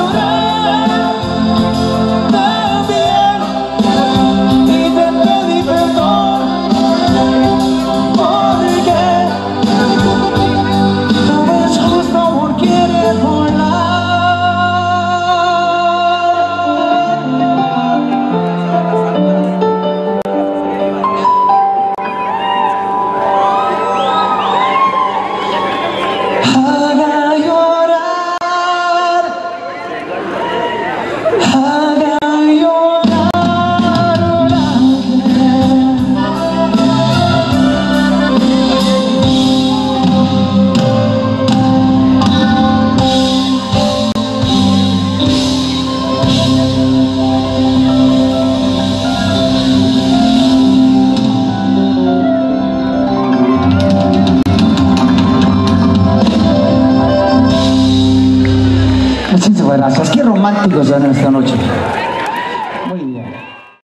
떠나 Qué románticos son esta noche.